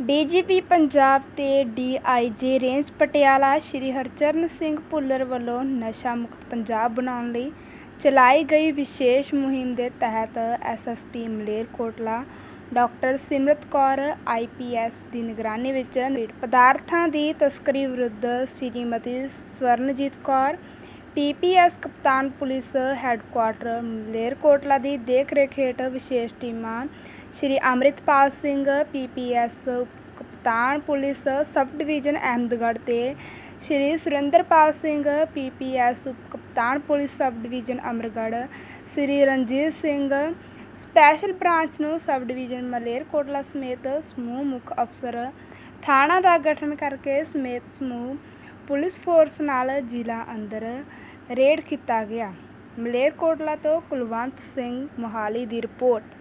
DGP Punjab ਤੇ DIG range Patiala Shri Harcharan Singh Bhullar ਵੱਲੋਂ ਨਸ਼ਾ ਮੁਕਤ ਪੰਜਾਬ ਬਣਾਉਣ ਲਈ ਚਲਾਈ ਗਈ ਵਿਸ਼ੇਸ਼ ਮੁਹਿੰਮ ਦੇ ਤਹਿਤ SSP Malerkotla doctor Simrat Kaur IPS ਦੀ ਨਿਗਰਾਨੀ ਵਿੱਚ ਪਦਾਰਥਾਂ ਦੀ ਤਸਕਰੀ ਵਿਰੁੱਧ ਸ਼੍ਰੀਮਤੀ ਸਵਰਨਜੀਤ ਕੌਰ ਪੀਪੀਐਸ ਕਪਤਾਨ ਪੁਲਿਸ ਹੈੱਡਕੁਆਰਟਰ ਮਲੇਰਕੋਟਲਾ ਦੀ ਦੇਖ ਰੇਖ ਹੇਠ ਵਿਸ਼ੇਸ਼ ਟੀਮਾਂ ਸ਼੍ਰੀ ਅੰਮ੍ਰਿਤਪਾਲ ਸਿੰਘ ਪੀਪੀਐਸ ਕਪਤਾਨ ਪੁਲਿਸ ਸਬ ਡਿਵੀਜ਼ਨ ਅਹਿਮਦਗੜ੍ਹ ਤੇ ਸ਼੍ਰੀ ਸੁਰਿੰਦਰਪਾਲ ਸਿੰਘ ਪੀਪੀਐਸ ਉਪ ਕਪਤਾਨ police sub division Amargarh, Shri Ranjit Singh special branch ਨੂੰ ਸਬ ਡਿਵੀਜ਼ਨ ਮਲੇਰਕੋਟਲਾ ਸਮੇਤ ਸਮੂਹ ਮੁੱਖ ਅਫਸਰ, ਥਾਣਾ ਦਾ ਗਠਨ ਕਰਕੇ ਸਮੇਤ ਸਮੂਹ ਪੁਲਿਸ ਫੋਰਸ ਨਾਲ ਜ਼ਿਲ੍ਹਾ ਅੰਦਰ ਰੇਡ ਕੀਤਾ ਗਿਆ। ਮਲੇਰਕੋਟਲਾ ਤੋਂ ਕੁਲਵੰਤ ਸਿੰਘ ਮੋਹਾਲੀ ਦੀ ਰਿਪੋਰਟ।